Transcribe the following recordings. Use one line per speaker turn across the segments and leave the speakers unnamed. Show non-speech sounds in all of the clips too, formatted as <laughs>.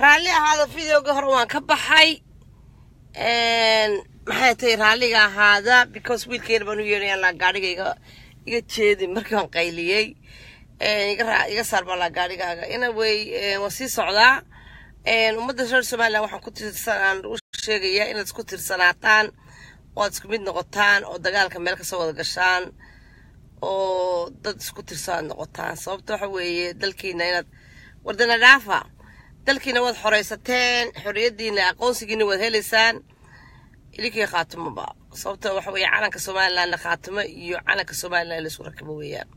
raalli ahaada videoga hore waan ka baxay. Maxay tahay raalliga ahaada because wiilkeena baan u yeedhaya laa gaadhiga iga iga jeedi markii waan qayliyey iga saar baa laa gaadhigaaga. Ina wey waan sii socdaa. Ummadda reer somaliland waxaan ku tirsanaan u sheegayaa inaad isku tirsanaataan oo aad isku mid noqotaan oo dagaalka meel ka soo wada gashaan oo dad isku tirsan noqotaan. Sababta waxa weeye dalkiina inaad wardana dhaafa dalkiina waad xoreysateen xorriyadiina aqoonsigiina waad heleysaan idinkii khaatimoba sababta waxa weeye calanka somalilandna khaatimo iyo calanka somaliland la isku rakabo weeyaan.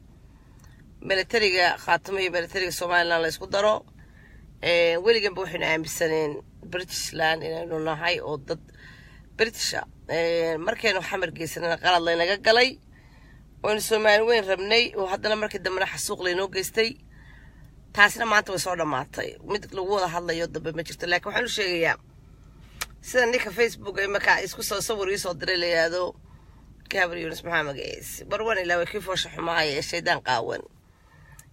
Militariga khaatimo iyo militariga somaliland la isku daro weliganba waxaynu aaminsaneen britishland inaynu nahay oo dad britisha markaynu xamar geysanana qalad laynaga galay waynu soomaali weyn rabnay oo haddana markii dambena xasuuq laynoo geystay taasina maanta way soo dhammaatay mid lagu wada hadlayo dambe ma jirto laakiin waxaan u sheegayaa sida ninka facebook ee markaa isku soo sawir ii soo diray la yidhaahdo gabar yunis maxaa magaciisi barwan ilaa way kii foosha xumaaya ee shaydaan qaawan.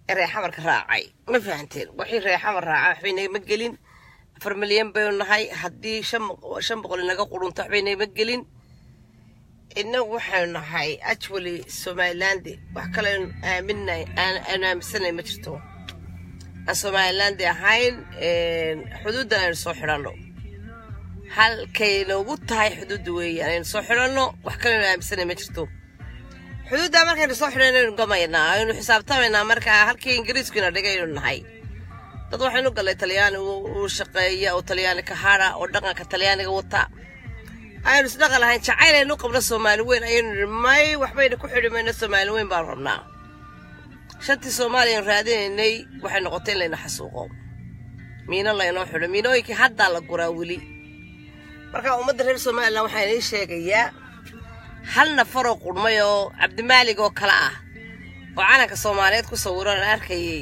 Ee reexamarka raacay. Ma fahanteen wixii reexamar raacay waxbay nagama gelin. Afar milyan baynu nahay haddii shan boqol inaga qurunto waxbay nagama gelin. Inagu waxaynu nahay actually somalilandi wax kale aaminay aanu aaminsanay ma jirto aan somalilandi ahayn xuduuddan aynu soo xidhanno. Halkay noogu tahay xuduudda weeyaan aynu soo xidhanno wax kale aynu aaminsanay ma jirto. Xuduudda markaynu soo xidhan aynu gamaynaa aynu xisaabtamaynaa markaa halkii ingiriiskuna dhigaynu nahay. Dad waxaynu gallay talyaani uu shaqeeya oo talyaani ka hadha oo dhaqanka talyaaniga wata. Aynu isdhaqan lahayn jacayl aynu qabno soomaali weyn ayaynu nihi may waxbayna ku xidhi mayno soomaali weyn baanu rabnaa shantii soomaaliyan raadinaynay waxay noqotay in layna xasuuqo. Miino laynoo xidho miinooyinkii haddaa la guraa weli. Marka ummadda reer somalilan waxaa inii sheegayaa hal nafaroo qudhmay oo cabdimaalig oo kale ah oo calanka soomaaliyeed ku sawiran aan arkayay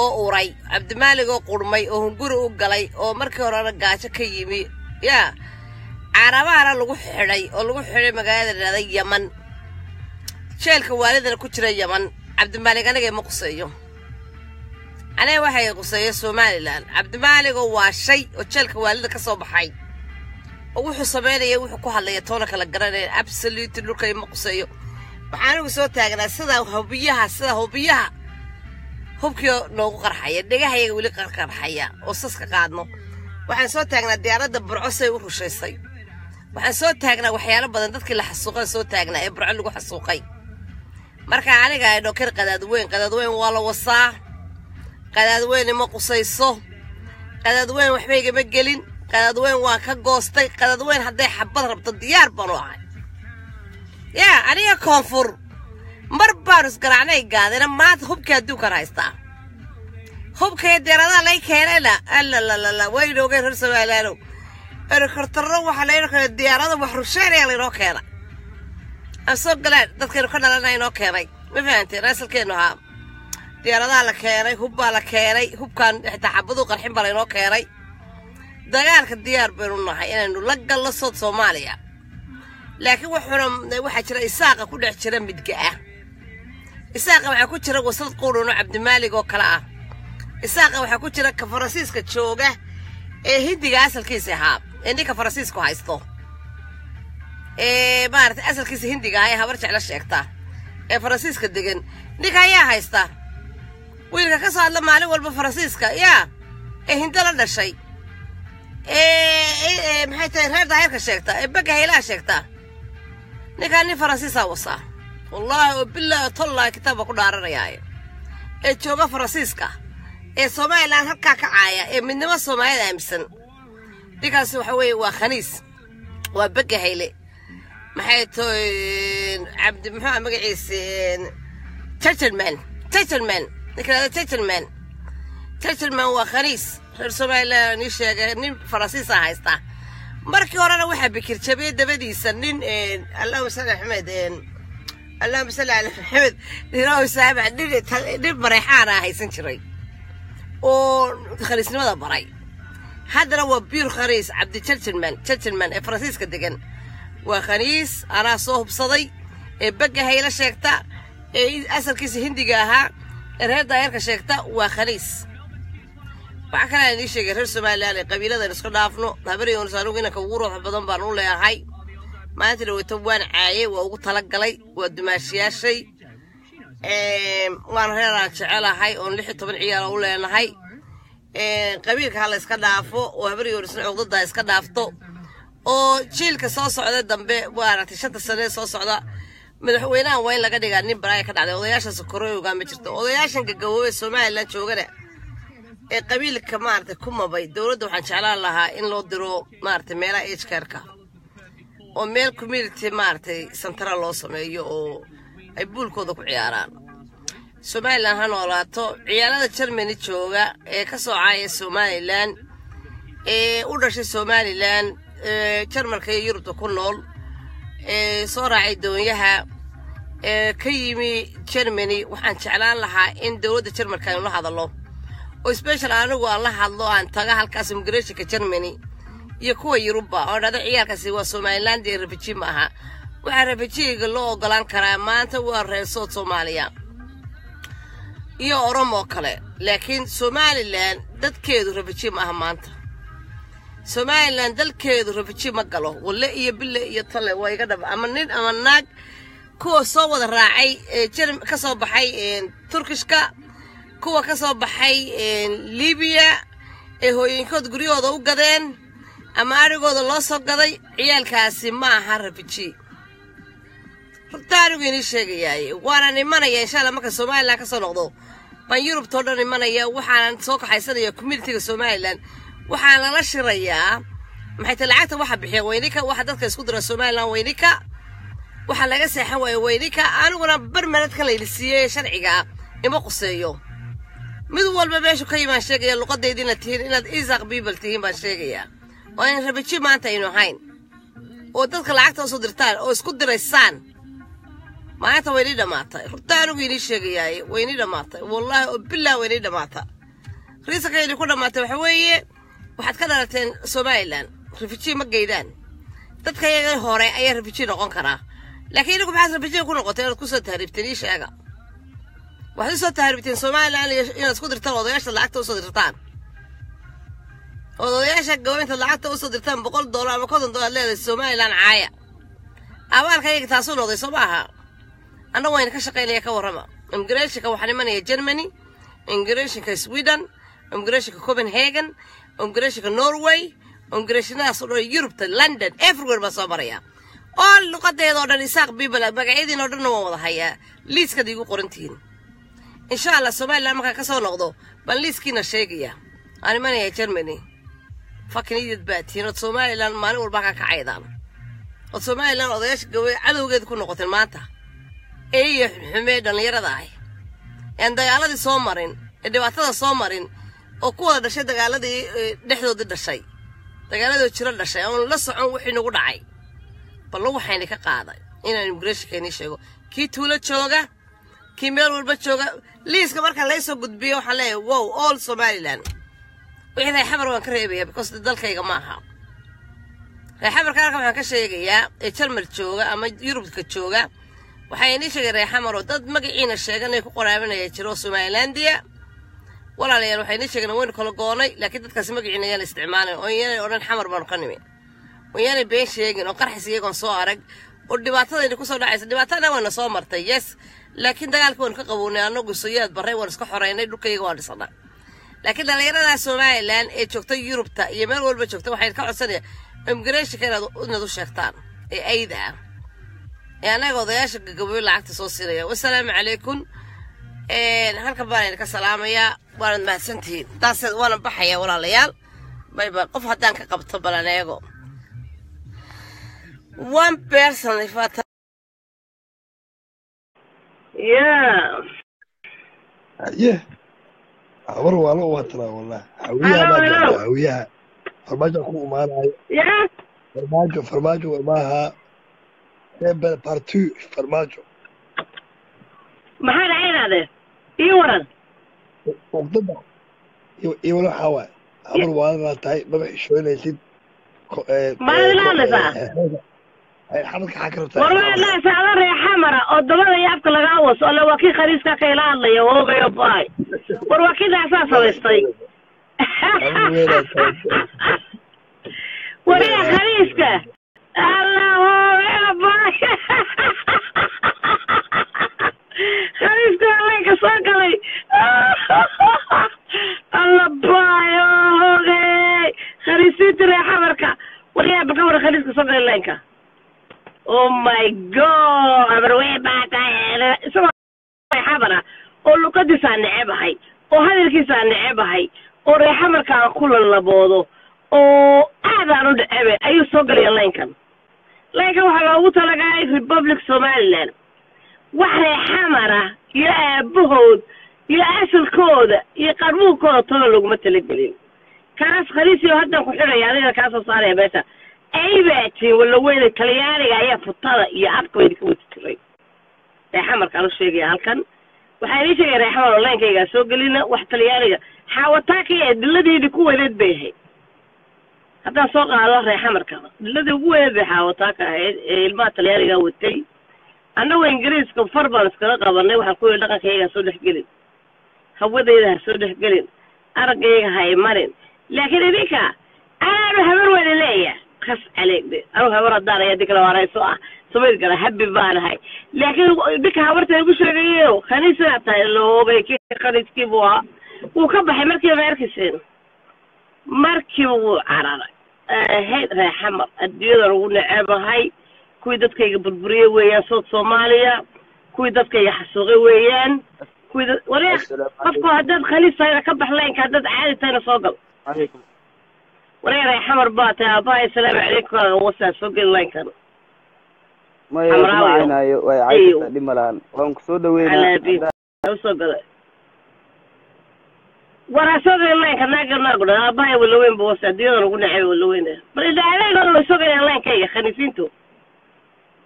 oo uray. Cabdimaalig oo qudhmay oo hunguri u galay oo markii horena gaajo ka yimi. Yaa carabahana lagu xidhay oo lagu xidhay magaalada dhahda yaman. Jeelka waalidana ku jira yaman cabdimaalig aniga ma quseeyo aniga waxay quseeyo somalilan cabdimaalig oo waa shay oo jeelka waalida ka soo baxay. Oo wuxuu samaynaya wuxuu ku hadlaya toona kala garanaya absolute dhulka ima quseeyo waxaa anigu soo taagnaa sida hubiyaha sida hubiyaha hubkii noogu qarxaya dhegahayaga weli qarqarxaya oo saska qaadno. Waxaan soo taagnaa diyaaradda burco say u rushaysay waxaan soo taagnaa waxyaalo badan dadkii la xasuuqan soo taagnaa ee burco lagu xasuuqay marka aniga ay dhokar qadaadweyn qadaadweyn waa la wasaa. Qadaadweyn ima qusayso. Qadaadweyn waxba igama gelin. Qadaadweyn waan ka goostay. Qadaadweyn hadday xabad rabto diyaar baanu ahay. Yaa aniga koonfur. Mar baanu isgaraacnay gaadina maanta hubkii adduunkan haystaa hubkii deeradaha lay keenayna allalalala wayna ogeen reer somalilaanow erkortarro waxaa laynoo keenay diyaarada wax rusheynaya laynoo keena aan galaan dadkaynu ka dhalana inoo keenay. Ma fahanteen? Raasalkeennu ahaa. Diyaaradaha la keenay hubbaa la keenay hubkaan xitaa xabaduu qarxin baa laynoo keenay. Dagaalka diyaar baynu nahay inaynu la gallo sood soomaaliya. Laakiin wuxuuna waxaa jira isaaqa ku dhex jira midga ah. Isaaqa waxaa ku jira wasad quudhuno cabdimaalig oo kale ah. Isaaqa waxaa ku jira ka faransiiska jooga ee hindiga asalkiisa ahaa ee ninka faransiisku haysto ee maaragtay asalkiisa hindiga ah ee habar jeclo sheegta ee faransiiska degan ninka ayaa haysta. Wiilka ka soo hadla maalin walba faransiiska yaa ee hindo la dhashay. Ee maxay tahay reer daahirka sheegta ee bagga haylaha sheegta. Ninkaa nin faransiisaa wasaa wallaahi oo bilaahi oo tollahi kitaabba ku dhaaranayaaye ee jooga faransiiska ee somalilan halkaa ka caaya ee midnimo soomaaliyada aaminsan. Ninkaasi waxa weeye waa khaniis waa bagga hayle maxay tahay cabdi muxuu magaciisa gentleman gentleman ninka gentleman gentleman waa khaniis reer somalilan ii sheega nin faransiisa haysta. Markii horena waxaa bikir dabadiisa nin allahuma axmed allahuma salli ala maxamed ninaw nin mareexaana haysan jiray oo khaniisnimada baray. Haddana waa biur khaniis cabdi gentleman gentleman ee faransiiska degan waa khaniis anaa soo hubsaday ee bagga hayla sheegta ee asalkiisa hindiga ahaa ee reer daayarka sheegta waa khaniis. Waxaa kalaa inii sheegay reer somalilan ee qabiiladan iska dhaafno habaryoons anigu inanka ugu ruuxa badan baan u leeyahay. Maanta dhaweyto waan caayay waa ugu talagalay waa dumaashiyaashay. Waan reeraan jecelahay oon lix iyo toban ciyaala u leenahay. Qabiilka ha la iska dhaafo oo habaryoonisna cugdada iska dhaafto oo jiilka soo socda dambe maaragtay shanta sanee soo socda. Madaxweynahan waa in laga dhigaa nin baraaya ka dhacday odayaashaas korooyogaa ma jirto. Odayaashan gagaboobee somalilan joogana ee qabiilka maaragtay ku mabay dowladda waxaan jeclaan lahaa in loo diro maaragtay meelaha ejkarka oo meel community maaragtay santara loo sameeyo oo ay buulkooda ku ciyaaraan. Somalilan ha noolaato ciyaalada germany jooga ee ka soo caaya somalilan ee u dhashay somalilan jarmalka iyo yurubta ku nool ee soo raacay doonyaha ee ka yimi germany. Waxaan jeclaan lahaa in dowladda jarmalka aynu la hadallo oo special anigu aan la hadlo aan taga halkaas immigrationka germany iyo kuwa yurubba. Oo dhada ciyaalkaasi waa somaliland iyo refuji ma aha. Waxaa refujiga loo ogolaan karaa maanta waa reer sood soomaaliya iyo oromoo kale. Laakiin somalilan dadkeedu refuji ma aha maanta somalilan dalkeedu refuji ma galo. Walle iyo bille iyo tale waa iga dhab. Ama nin ama naag kuwa soo wada raacay ka soo baxay turkishka kuwa ka soo baxay libiya ee hooyinkood guryahooda u gadeen ama arigooda loo soo gaday ciyaalkaasi ma aha refuji rugta anigu inii sheegayaay waanaan imanaya insha alla marka somalilan ka soo noqdo. Baan yurubtao dhan imanaya waxaanan soo kaxaysanaya communitiga somalilan waxaan lala shirayaa. Maxay tahay lacagta waxa bixiya weynika waxa dadka isku dira somalilan weynika waxa laga seexan waaya weynika aniguna barmanadkan laylisiiyey sharciga ima quseeyo. Mid walba meeshu ka yimaan sheegaya luqadayda inaad tihiin inaad isaq biibal tihiin baan sheegayaa oo aan rabaji maanta aynu ahayn oo dadka lacagta u soo dirtaan oo isku diraysaan. Maalinta waynii dhammaatay rurta anigu inii sheegayaay waynii dhammaatay wallaahi oo billah waynii dhammaata riisanka inii ku dhammaatay waxa weeye waxaad ka dhalateen somalilan refuji ma geydaan dadka yaga hore ayaa refuji noqon karaa laakiin inagu maxaad refujiga ku noqotay inaad ku soo tahriibteen ii sheega. Waxaad u soo tahriibteen somalilan inaad isku dirtaan odayaasha lacagta u soo dirtaan. Odayaasha gawayntaad lacagta u soo dirtaan boqol doolar ama konton doolar leedahay somalilan caaya. Abaalka yaga taasuu noqday soo maaha annagu wayna ka shaqaynaya ka warrama. Immigrationka waxaan imanaya germany immigrationka sweden immigrationka copenhagen immigrationka norway immigrationadaas oo dhan yurubta london everywhere baa soo maraya oo luqadeeda oo dhan isaaq people magacyadiin oo dhanna waan wada hayaa liiskaad iigu qorantihiin insha allah somaliland markaan ka soo noqdo baan liiskiina sheegaya aan imanaya germany fakin idid baa ood somaliland maalin walba halkaa ka caydaan ood somaliland odayaasha gawey cadowgeeda ku noqoteen maanta eeyo xumee dhallinyarada ah ean dagaaladii soo marin. Ee dhibaatada soo marin oo ku wada dhashay dagaaladii dhexdoodii dhashay. Dagaaladoo jiro dhashay oon la socon wixii nagu dhacay. Ballo waxayna ka qaaday inaan immigrationka inii sheego. Kii tuulo jooga kii meel walba jooga liiska markaa laysoo gudbiyo waxaan leeyahay wow all somaliland. Wixii reexabar waan ka reebaya because dalkayga ma aha reexabarka halkan waxaan ka sheegayaa ee jarmal jooga ama yurubka jooga waxaa inii sheegay reexamar oo dad magaciina sheeganay ku qoraabanaya jiro somalilandia walaalayaal waxay inii sheegeen waynu kala goonay laakiin dadkaasi magaciina yaan isticmaalin oo iyaanay odhan xamar baanu ka nimi oo iyaanay been sheegin oo qarxis iyagoon soo arag oo dhibaatadayna ku soo dhacaysa. Dhibaatana wayna soo martay yes. Laakiin dagaalka waynu ka qabownay annagu soyaad barray waan iska xoreynay dhulkayga waan dhisana laakiin dhallinyarada somalilan ee joogta yurubta iyo meel walba joogta waxay ka codsanaya immigrationka inaad u sheegtaan ee ayda ah. Ee annaga odayaasha gagaboyo lacagta soo siinaya. Wasalaamu calaykum halkan baan idinka salaamayaa waanad mahadsantihiin. Taaseed waana baxaya walaalayaal. Bayba qof haddaan ka qabto balan eego. One person if I yeah.
Haye habar waala u watanaa wallah hawiyaha hawiyaha farmaajo ku imaanayo
yeah
farmaajo farmaajo maaha. Rebel party farmaajo.
Maxaa dhacaynaade ii waran
uqdada iyo iyo wala waxaa waaye habar waalanaa tahay maba xishoonaysid ko- ee,
Maad
ee,
la
ko-
hadlaysaa?
ee, ee, ee, xabadka xaa ka rabtaa
warwaa laasacdo reexamara oo dabada yaabka lagaa waso alle waa kii khariiska kayla hadlaya hoogayo baay war waa samaystay
habar weynaa tahay
wariga khaliiska <laughs> khaliiska haweenka soo galay alla baayo hoge khaliisiinta ree xamarka wariyaa baka wara khaliiska soo galay leenka. Oh my god. Abarwey baa tahay. Isagoo xamara oo luqadiisaa necebahay oo hadalkiisaa necebahay oo reexamarkaan ku lalaboodo oo aadaan u dhecebe ayuu soo galaya laynkan laynkan waxaa loogu talagalay republic somaliland wax reexamara iyo aabahood iyo asalkooda iyo qarbuunkooda toona laguma talagelin. Kaas khaliisiyo haddan ku xidhaya adiga kaa soo saaraya meesha aybaatiin wala weyne talyaaniga ayaa futada iyo afka wayna ka wadi jiray reexamarkaan u sheegaya halkan. Waxaa inii sheegaya reexamar oo laynkaygaa soo gelina wax talyaaniga xaawataaka iyo diladeedii ku weyneed bay ahayd. Haddaan soo qaado reexamarka diladii ugu weyneed bay xaawataaka ahayd ee ilmaha talyaanigaa watay annagoo ingiriiska far baan iskala qabanay waxaan ku yihi dhaqankayga ha soo dhex gelin. Hawadayda ha soo dhex gelin. Araggayga ha imanin laakiin idinka anaanu habar weyna leeyahay. Kas caleegde anugu habar haddaan ayaa dikala warayso ah. Samayd gala habi baanahay laakiin dinka habarta igu sheegayo khaniisaa tahay loogay ki khaniiskii buu ahaa. Wuu ka baxay markiiba ma arkiseen markiiba wuu cararay ahayd reexamar adduunyadan ugu necebahay kuwii dadkayga burburiye weeyaan south soomaaliya kuwii dadkayga xasuuqay weeyaan. Kuwii ware qofku haddaad khaliis tahayna ka bax laynka haddaad caadi tahayna soo gal. Wareeray xamar baa tahay aabbahay asalaamu calaykum. Wasaa soo geli laynkan
maymacaynayo way caysa dhimalahan waan ku soo dhaweynaa
u soo gala waraasadainlaynka ba wasa adduunyada lagu nacay walaweynaya bal idaacadeyn hore la soo gelaya laynka khaniisiintu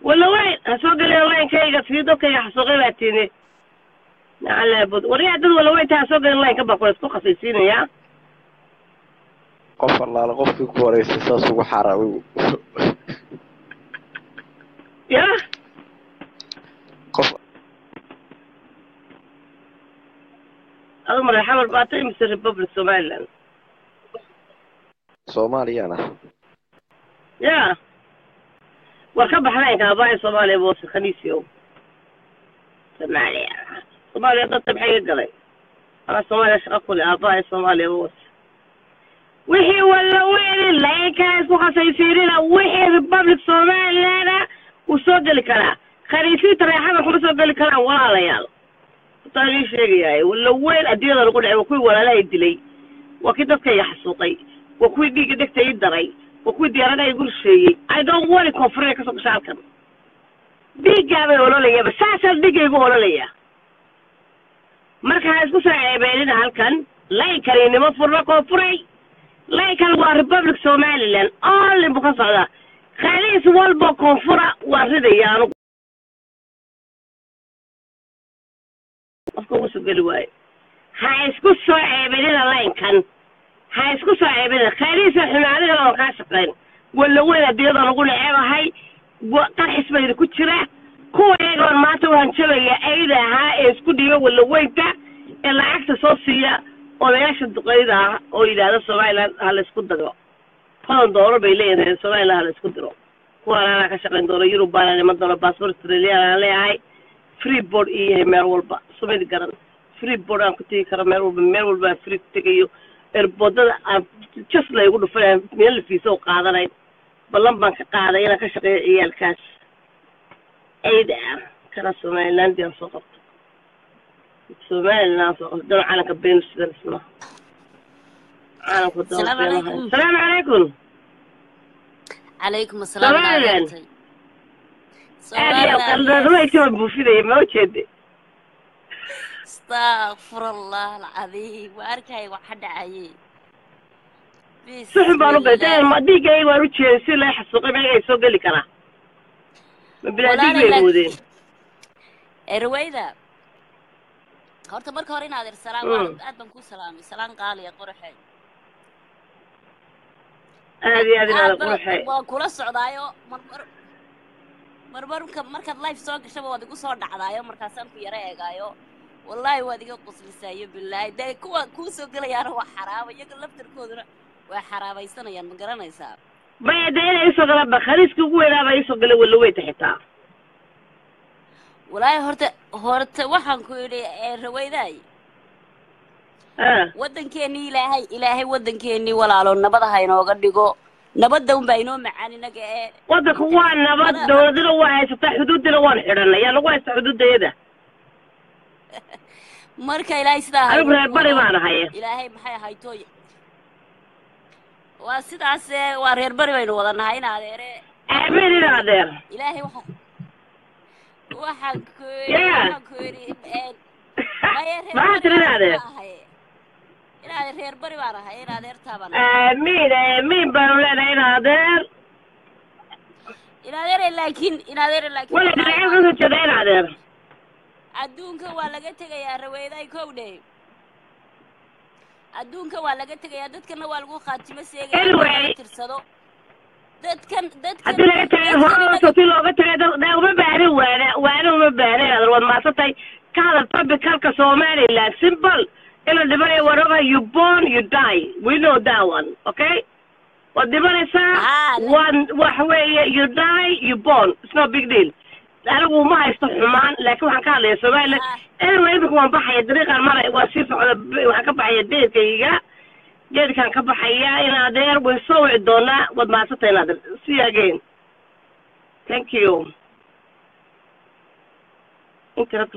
walaweyn ha soo galayaan laynkayga sii dadkayga xasuuqay baa tiini nacalaabud waryaa dad walaweynta ha soo galan laynka baa kula isku khasaysiinayaa
qof allaala qofkii ku horeysay saas ugu xara
ya
qof
adu maray xamar baatay mise republic somaliland
soomaaliyana
ya war ka bax laynka aabahay soomaaliya boose khaniisio soomaaliya. Soomaaliya dadka maxay ka galay? Anaa soomaaliya shaqa kule aabahay soomaaliya boose wixii walla weyni laynkaa isku khasaysiinina wixii republic somaliland wuu soo geli karaa khaniisiinta reexadan kuma soo geli karaan walaalayaal. Hataa ii sheegayaay walla weyn adduunyada lagu dhacay waa kuwii walaalahay dilay. Waa kii dadkayga xasuuqay. Waa kuwii dhiigga dhegta ii daray waa kuwii diyaaradaha igu rusheeyey i don't want koonfuree ka soo gasha halkan dhiiggaabay ololayaaba saasaa dhiiggaygu ololaya marka ha isku soo ceebeelina halkan laynkani nimo furna koonfuray laykan waa republic somaliland olin buu ka socdaa khaliis walba koonfura waa ridaya anugu qofka ugu soo geli waayo ha isku soo ceebelina laynkan ha isku soo ceebelina khaliisa xumaadihana oo kaa shaqayn walla weyn adduunyadan ugu necebahay wa- qarxis bayda ku jira. Kuwa iyagoon maanta waan jabaya ayda ahaa ee isku dhiiba walla weynta ee lacagta soo siiya odayaasha duqeyda ah oo yidhaahda somaliland ha la isku dago toban doolar bay leeyihiin somaliland ha la isku diro kuwaan anaa ka shaqayn doono yurub baana iman doono baasbor australian aan leeyahay. Free board ii yahay meel walba sumid garan. Free board aan ku tegi karo meel walba meel walba aan free ku tegayo erboodada aan jas laygu dhufanaya meel lafiisa u qaadanayn ballan baan ka qaaday inaan ka shaqeeyo ciyaalkaas. Ayda ah kana somaliland aan soo qabto. Somaliland soo qabto. Dano calanka beenu sidan isna calanku
Salaamu calaykum.
calaykum
asalaam
buufinaya ma ujeede
astaqfirullah alcadiim waa arkay waxa dhacayay
suxun baan u galay ma dhiiggayga waan u jeeday si lay xasuuqay meegay soo geli karaa. Ma bilaa dhiig bay
Walaalayaal.
moodeen
erweyda horta marka hore inaad irsalaan
Mm.
waa aad baan kuu salaamay. Salaan qaaliya qoraxeed
aad iyo aad inaada quruxay
waan kula socdaayo. Marmar marmarka markaad life soo gashaba waad igu soo dhacdaayo. Markaasaan ku yara eegaayo wallaahi waad iga quslisaayo bilaahi dee kuwa kuu soo gelayaana waa xaraaba iyaga laftarkooduna waa xaraabaysanayaan ma garanaysaa?
Maya dee inay isoo galaan ba khaliiskii ugu weynaaba isoo gala walaweyta xitaa
wallaahi horta horta waxaan ku yidhi raweydaay waddankeennii ilaahay ilaahay waddankeennii walaalo nabad ha inooga dhigo. Nabadda unbaa inoo macaan inaga ee
waddanku waa nabad dowladina waa haysataa xuduuddina waan xidhanay. Yaa lagu haysta xuduuddayada
marka ilaahay sidaa
anigu reer bari baan ahay
ilaahay maxay ahaytooy waa sidaas waa reer bari baynu wada nahay in adeere.
Aamin ina adeer.
Ilaahay waxa waxaan ku waxaan ku een, maya reer
maxaa
bari
tiri
baan
adeer?
ahay in adeer reer bari baan ahay in adeertaa baan ahay
aamin aamin baanu leenahay adeer.
In adeere laakiin in adeere laakiin
wala
imaan-
ka soo jeeda adeer
adduunka waa laga tegayaa raweyday kowdhe. Adduunka waa laga tegayaa dadkana waa lagu khaatimo seegaya
Anyway.
laga tirsado. Dadkan dadkan
haddii laga tagay
dadkan
hore
inaga-
si looga tagay uma baahnin waana waana uma baahnin ina adeer waad maadsantahay ka hadal publicalka somaliland simple. Ila dhibanayo wherever you born you die. We know that one okay? Waad dhimanaysaa
Ah,
waan waxa weeye you die you born. It's no big deal anigu ma haysto xumaan laakiin waxaan ka hadlaya somaliland
Ah.
anyway imika waan baxaya dariiqaan maray. Waa sii socda waxaan ka baxaya deedkayga deedkaan ka baxaya in adeer way soo wici doonaa. Waad mahadsantay in adeer see you. Again thank you internet